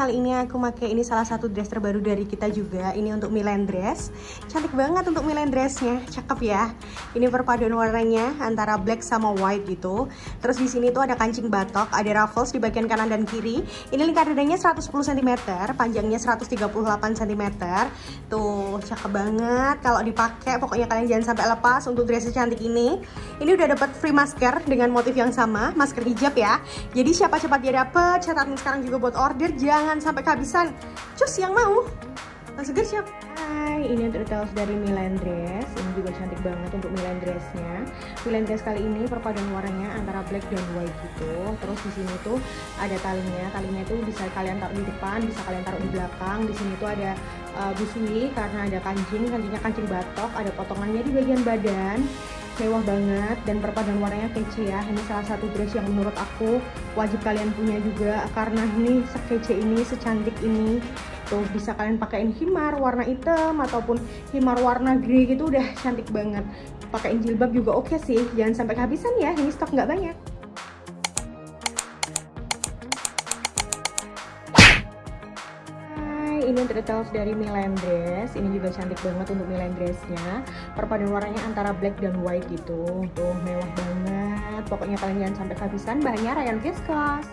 kali ini aku pakai ini salah satu dress terbaru dari kita juga. Ini untuk Milan dress. Cantik banget untuk Milan dressnya, cakep ya. Ini perpaduan warnanya antara black sama white gitu. Terus di sini tuh ada kancing batok, ada ruffles di bagian kanan dan kiri. Ini lingkar dadanya 110 cm, panjangnya 138 cm. Tuh, cakep banget kalau dipakai. Pokoknya kalian jangan sampai lepas untuk dress cantik ini. Ini udah dapat free masker dengan motif yang sama, masker hijab ya. Jadi siapa cepat dia dapet, catat sekarang juga buat order, jangan sampai kehabisan. Cus yang mau, langsung siap. Hai, ini untuk details dari Milan Dress. Ini juga cantik banget untuk Milan Dressnya. Milan Dress kali ini perpaduan warnanya antara black dan white gitu. Terus di sini tuh ada talinya. Talinya itu bisa kalian taruh di depan, bisa kalian taruh di belakang. Di sini tuh ada uh, busui karena ada kancing, kancingnya kancing batok, ada potongannya di bagian badan mewah banget dan perpaduan warnanya kece ya ini salah satu dress yang menurut aku wajib kalian punya juga karena ini sekece ini secantik ini tuh bisa kalian pakaiin himar warna hitam ataupun himar warna grey gitu udah cantik banget. Pakaiin jilbab juga oke okay sih. Jangan sampai kehabisan ya ini stok nggak banyak. Ini details dari Milan Dress. Ini juga cantik banget untuk Milan Dressnya. Perpaduan warnanya antara black dan white gitu. Tuh mewah banget. Pokoknya kalian jangan sampai kehabisan. Bahannya rayon viscose